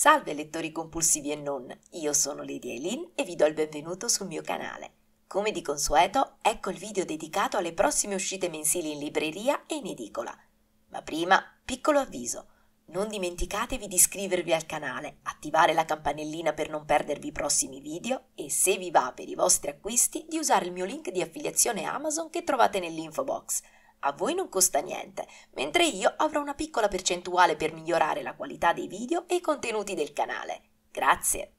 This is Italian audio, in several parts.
Salve lettori compulsivi e non, io sono Lady Eileen e vi do il benvenuto sul mio canale. Come di consueto, ecco il video dedicato alle prossime uscite mensili in libreria e in edicola. Ma prima, piccolo avviso. Non dimenticatevi di iscrivervi al canale, attivare la campanellina per non perdervi i prossimi video e se vi va per i vostri acquisti di usare il mio link di affiliazione Amazon che trovate nell'info box. A voi non costa niente, mentre io avrò una piccola percentuale per migliorare la qualità dei video e i contenuti del canale. Grazie!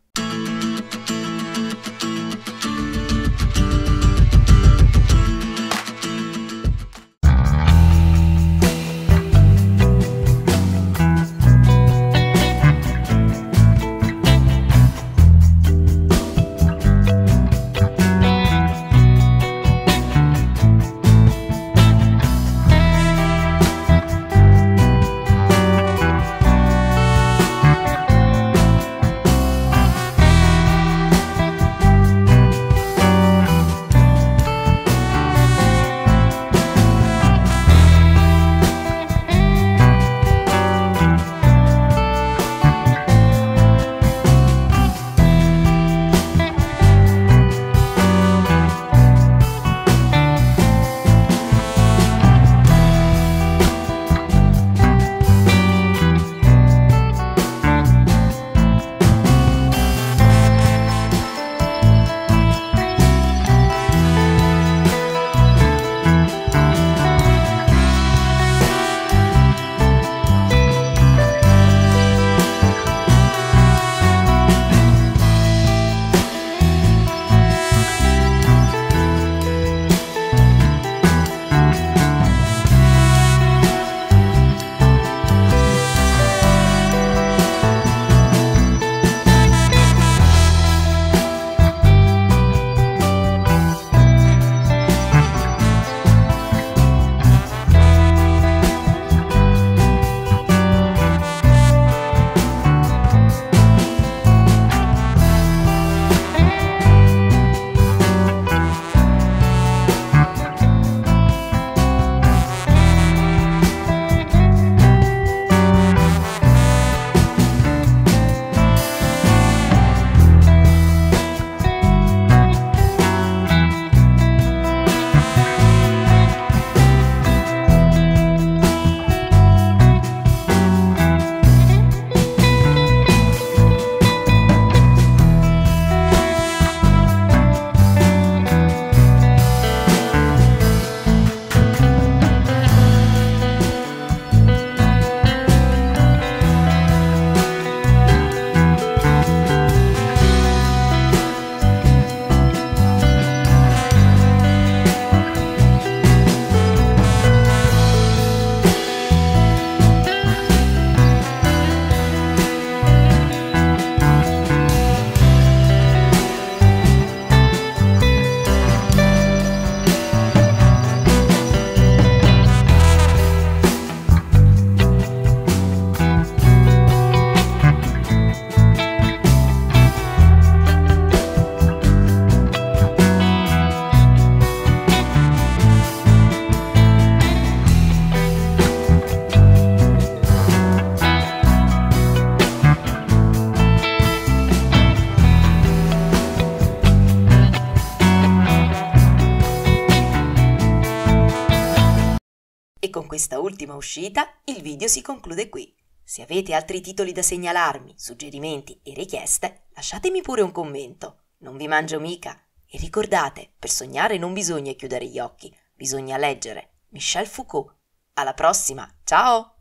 E con questa ultima uscita il video si conclude qui. Se avete altri titoli da segnalarmi, suggerimenti e richieste, lasciatemi pure un commento. Non vi mangio mica. E ricordate, per sognare non bisogna chiudere gli occhi, bisogna leggere. Michel Foucault. Alla prossima, ciao!